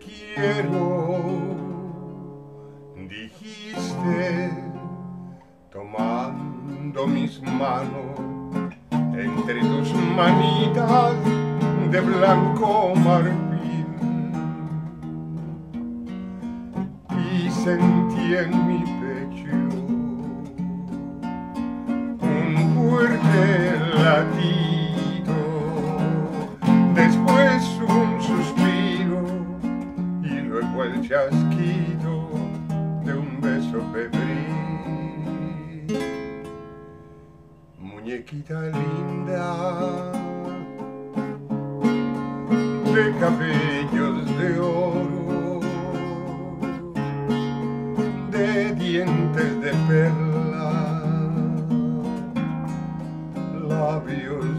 quiero, dijiste, tomando mis manos entre tus manitas de blanco marfil. Y sentí en mi pecho un fuerte latido, chasquido de un beso febril. Muñequita linda de cabellos de oro, de dientes de perla, labios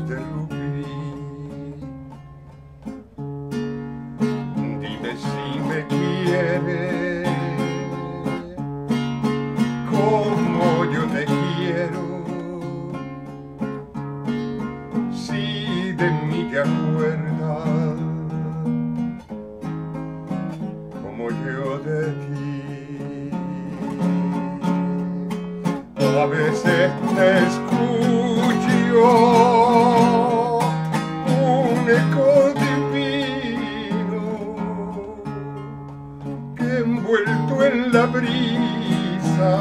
de mí te acuerdas. como yo de ti. A veces te escucho un eco divino que envuelto en la brisa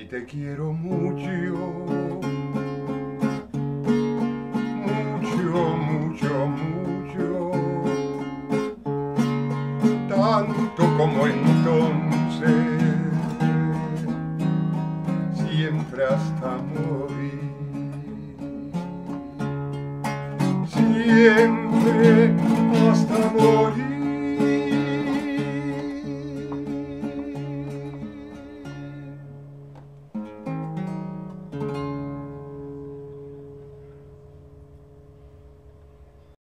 si te quiero mucho mucho, mucho, mucho, tanto como entonces, siempre hasta morir, siempre hasta.